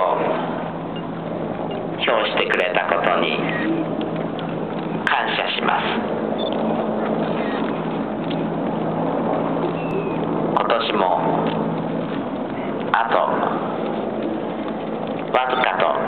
を評してくれたことに感謝します。今年もあとわずかと